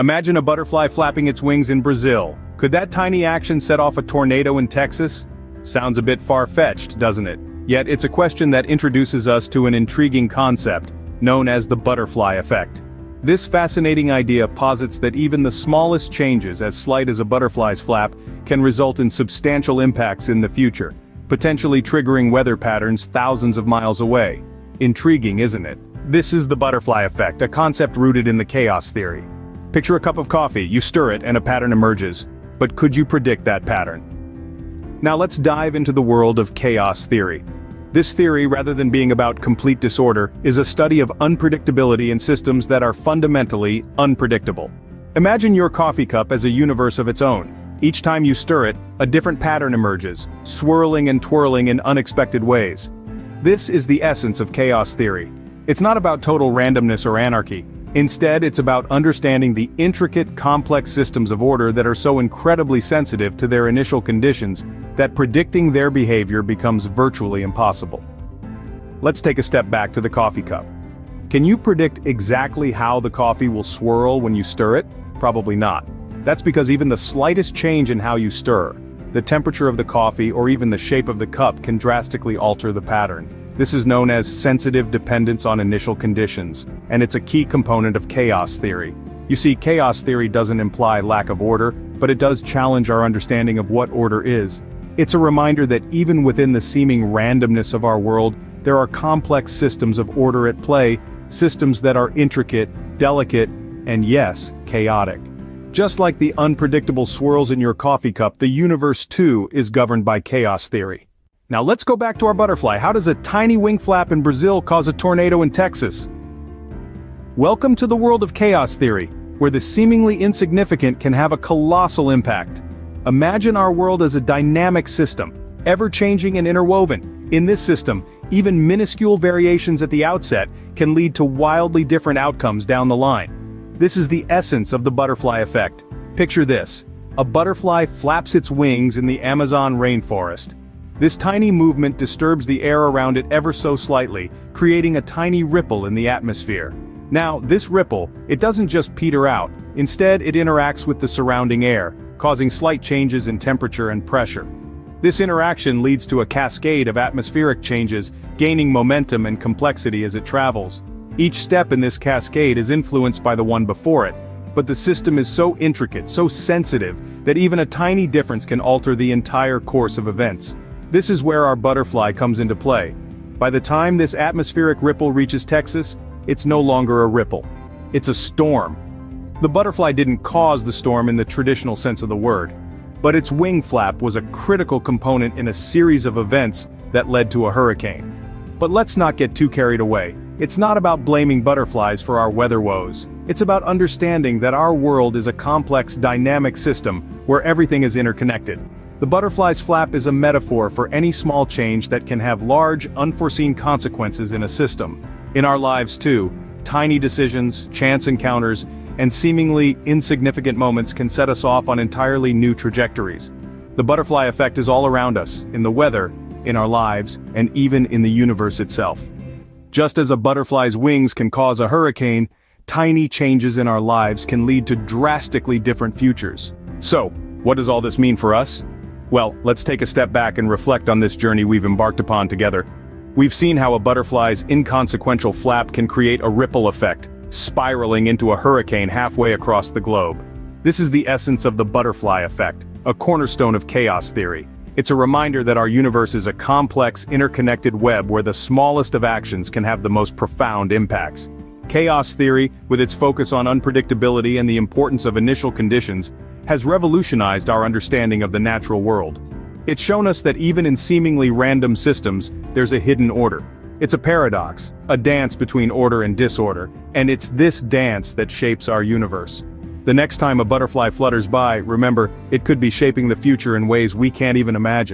Imagine a butterfly flapping its wings in Brazil. Could that tiny action set off a tornado in Texas? Sounds a bit far-fetched, doesn't it? Yet it's a question that introduces us to an intriguing concept, known as the butterfly effect. This fascinating idea posits that even the smallest changes as slight as a butterfly's flap can result in substantial impacts in the future, potentially triggering weather patterns thousands of miles away. Intriguing, isn't it? This is the butterfly effect, a concept rooted in the chaos theory. Picture a cup of coffee, you stir it and a pattern emerges. But could you predict that pattern? Now let's dive into the world of chaos theory. This theory, rather than being about complete disorder, is a study of unpredictability in systems that are fundamentally unpredictable. Imagine your coffee cup as a universe of its own. Each time you stir it, a different pattern emerges, swirling and twirling in unexpected ways. This is the essence of chaos theory. It's not about total randomness or anarchy. Instead, it's about understanding the intricate, complex systems of order that are so incredibly sensitive to their initial conditions that predicting their behavior becomes virtually impossible. Let's take a step back to the coffee cup. Can you predict exactly how the coffee will swirl when you stir it? Probably not. That's because even the slightest change in how you stir, the temperature of the coffee or even the shape of the cup can drastically alter the pattern. This is known as sensitive dependence on initial conditions, and it's a key component of chaos theory. You see, chaos theory doesn't imply lack of order, but it does challenge our understanding of what order is. It's a reminder that even within the seeming randomness of our world, there are complex systems of order at play, systems that are intricate, delicate, and yes, chaotic. Just like the unpredictable swirls in your coffee cup, the universe too is governed by chaos theory. Now let's go back to our butterfly. How does a tiny wing flap in Brazil cause a tornado in Texas? Welcome to the world of chaos theory, where the seemingly insignificant can have a colossal impact. Imagine our world as a dynamic system, ever-changing and interwoven. In this system, even minuscule variations at the outset can lead to wildly different outcomes down the line. This is the essence of the butterfly effect. Picture this. A butterfly flaps its wings in the Amazon rainforest. This tiny movement disturbs the air around it ever so slightly, creating a tiny ripple in the atmosphere. Now, this ripple, it doesn't just peter out, instead it interacts with the surrounding air, causing slight changes in temperature and pressure. This interaction leads to a cascade of atmospheric changes, gaining momentum and complexity as it travels. Each step in this cascade is influenced by the one before it, but the system is so intricate, so sensitive, that even a tiny difference can alter the entire course of events. This is where our butterfly comes into play. By the time this atmospheric ripple reaches Texas, it's no longer a ripple. It's a storm, the butterfly didn't cause the storm in the traditional sense of the word, but its wing flap was a critical component in a series of events that led to a hurricane. But let's not get too carried away. It's not about blaming butterflies for our weather woes. It's about understanding that our world is a complex dynamic system where everything is interconnected. The butterfly's flap is a metaphor for any small change that can have large, unforeseen consequences in a system. In our lives too, tiny decisions, chance encounters, and seemingly insignificant moments can set us off on entirely new trajectories. The butterfly effect is all around us, in the weather, in our lives, and even in the universe itself. Just as a butterfly's wings can cause a hurricane, tiny changes in our lives can lead to drastically different futures. So, what does all this mean for us? Well, let's take a step back and reflect on this journey we've embarked upon together. We've seen how a butterfly's inconsequential flap can create a ripple effect, spiraling into a hurricane halfway across the globe. This is the essence of the butterfly effect, a cornerstone of chaos theory. It's a reminder that our universe is a complex, interconnected web where the smallest of actions can have the most profound impacts. Chaos theory, with its focus on unpredictability and the importance of initial conditions, has revolutionized our understanding of the natural world. It's shown us that even in seemingly random systems, there's a hidden order. It's a paradox, a dance between order and disorder, and it's this dance that shapes our universe. The next time a butterfly flutters by, remember, it could be shaping the future in ways we can't even imagine.